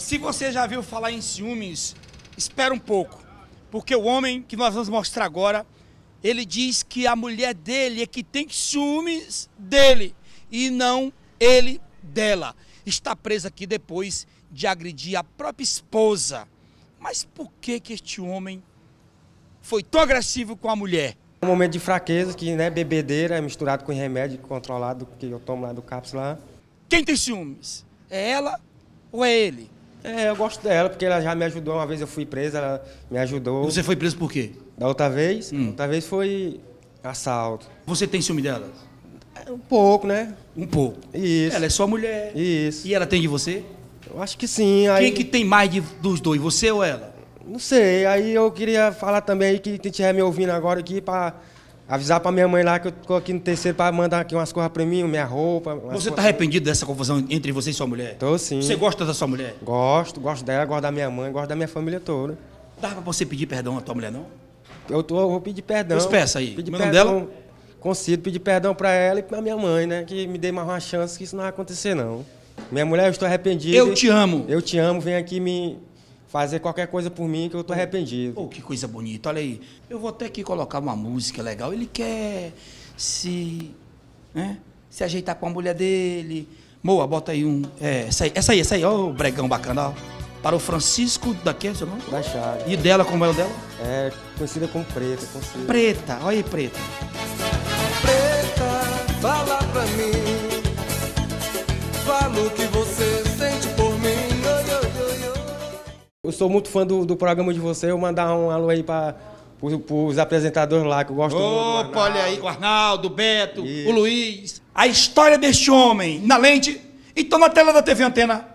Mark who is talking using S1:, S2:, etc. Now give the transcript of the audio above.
S1: Se você já viu falar em ciúmes, espera um pouco. Porque o homem que nós vamos mostrar agora, ele diz que a mulher dele é que tem ciúmes dele e não ele dela. Está presa aqui depois de agredir a própria esposa. Mas por que que este homem foi tão agressivo com a mulher?
S2: Um momento de fraqueza, que né, bebedeira misturado com remédio controlado que eu tomo lá do CAPS lá.
S1: Quem tem ciúmes? É ela ou é ele?
S2: É, eu gosto dela, porque ela já me ajudou. Uma vez eu fui presa, ela me ajudou.
S1: Você foi preso por quê?
S2: Da outra vez,
S1: Hum.
S2: outra vez foi assalto.
S1: Você tem ciúme dela?
S2: É, Um pouco, né?
S1: Um pouco.
S2: Isso.
S1: Ela é sua mulher.
S2: Isso.
S1: E ela tem de você?
S2: Eu acho que sim. Aí,
S1: Quem que tem mais de, dos dois, você ou ela?
S2: Não sei. Aí eu queria falar também que quem estiver me ouvindo agora aqui pra avisar pra minha mãe lá que eu tô aqui no terceiro pra mandar aqui umas coisas pra mim, minha roupa.
S1: Você está arrependido dessa confusão entre você e sua mulher?
S2: Tô sim.
S1: Você gosta da sua mulher?
S2: Gosto, gosto dela, gosto da minha mãe, gosto da minha família toda.
S1: Dá pra você pedir perdão à tua mulher, não?
S2: Eu, tô, eu vou pedir perdão.
S1: Pois peça aí.
S2: Pedir
S1: nome
S2: perdão, Consigo pedir perdão pra ela e pra minha mãe, né? Que me dê mais uma chance que isso não vai acontecer, não. Minha mulher, eu estou arrependido.
S1: Eu te amo.
S2: Eu te amo, vem aqui me fazer qualquer coisa por mim que eu tô arrependido.
S1: Oh, que coisa bonita, olha aí. Eu vou até aqui colocar uma música legal. Ele quer se. Né? Se ajeitar com a mulher dele. Moa, bota aí um. É, essa aí, essa aí, essa aí, ó, o bregão bacana, ó. Para o Francisco daqui, é seu nome?
S2: Da chave.
S1: E dela, como é o dela?
S2: É conhecida como preta, conhecida.
S1: Preta, olha aí, preta.
S3: Preta,
S2: sou muito fã do, do programa de você, eu mandar um alô aí para os apresentadores lá, que eu gosto muito.
S1: Opa, olha aí, o Arnaldo, o Beto,
S2: Isso.
S1: o Luiz. A história deste homem na lente. Então na tela da TV Antena